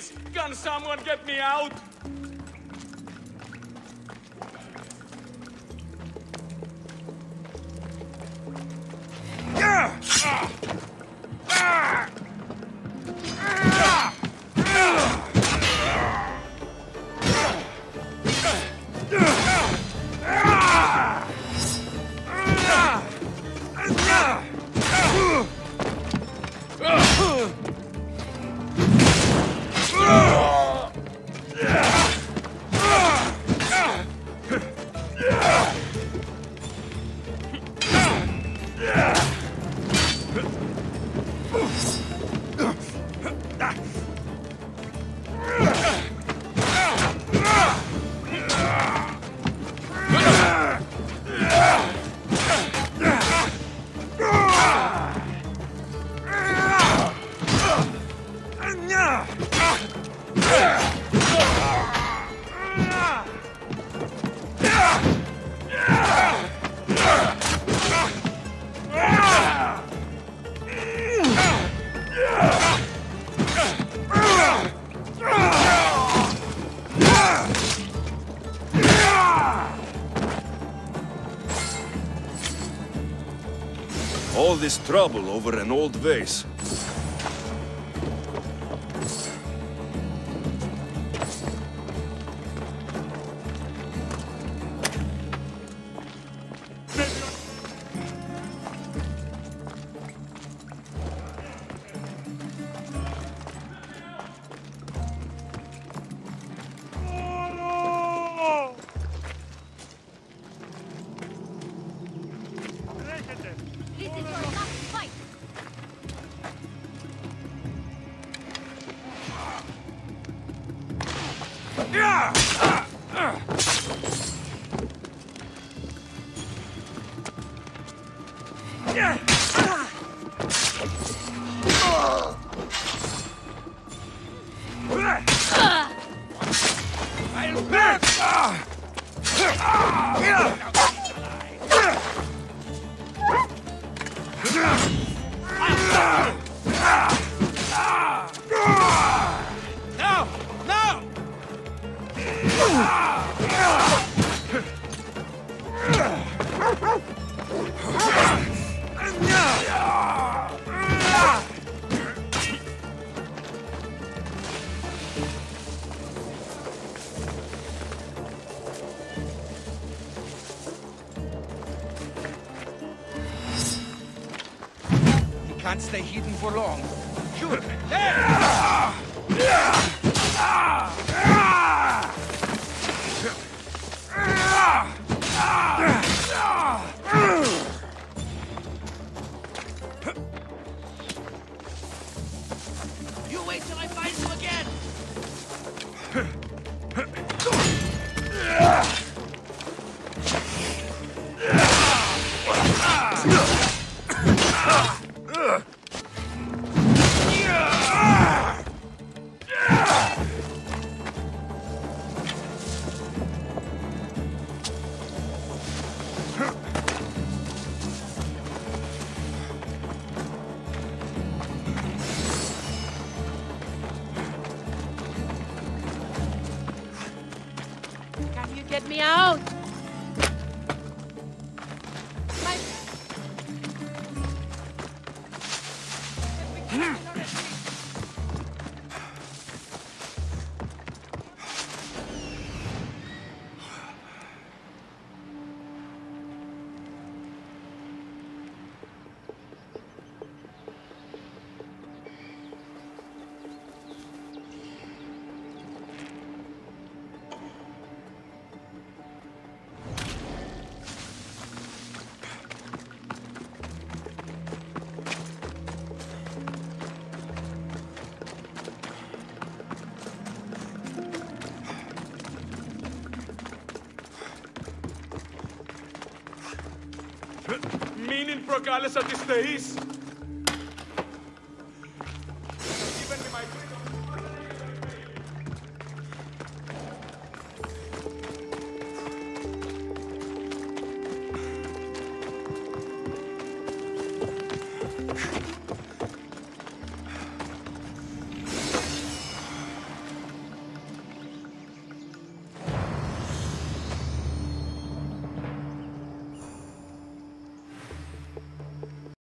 Please, can someone get me out? Ah! Ah! All this trouble over an old vase. Now! Can't stay hidden for long. Shoot! You wait till I find you again! Can you get me out? Minin Procalis at this